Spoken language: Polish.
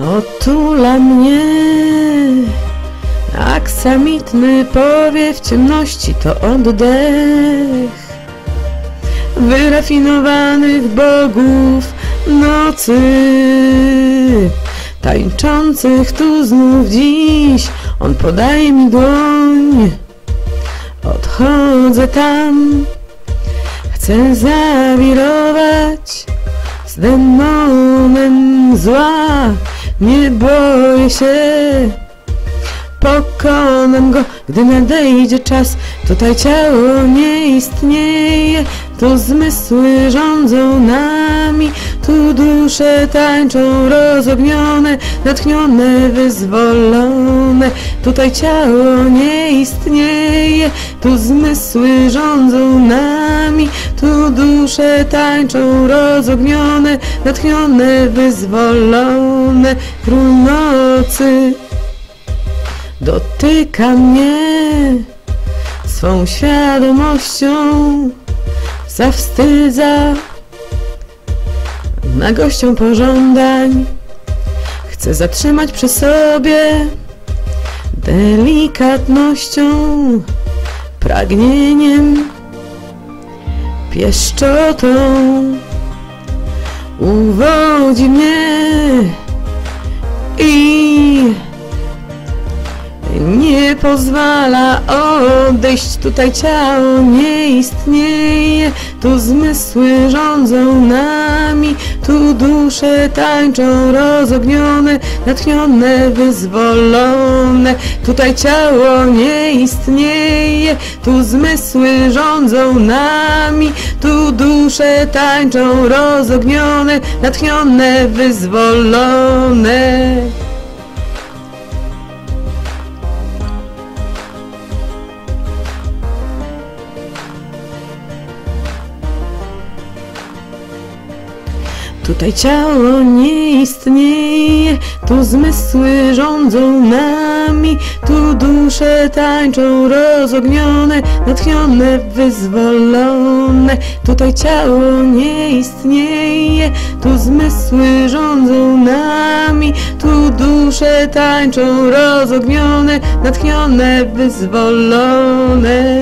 Otula mnie. Aksamitny powiew ciemności to oddech. Wyrafinowanych bogów nocy. Tańczących tu znów dziś. On podaje mi dłoń Odchodzę tam. Chcę zawirować z demonem zła. Nie boję się. Pokonam go, gdy nadejdzie czas. Tutaj ciało nie istnieje. Tu zmysły rządzą nami. Tu dusze tańczą rozognione Natchnione, wyzwolone Tutaj ciało nie istnieje Tu zmysły rządzą nami Tu dusze tańczą rozognione Natchnione, wyzwolone Król nocy Dotyka mnie swą świadomością, zawstydza nagością pożądań. Chcę zatrzymać przy sobie delikatnością, pragnieniem, pieszczotą. Uwodzi mnie nie pozwala odejść, tutaj ciało nie istnieje, tu zmysły rządzą nami, tu dusze tańczą rozognione, natchnione, wyzwolone, tutaj ciało nie istnieje, tu zmysły rządzą nami, tu dusze tańczą rozognione, natchnione, wyzwolone. Tutaj ciało nie istnieje, tu zmysły rządzą nami, tu dusze tańczą rozognione, natchnione, wyzwolone. Tutaj ciało nie istnieje, tu zmysły rządzą nami, tu dusze tańczą rozognione, natchnione, wyzwolone.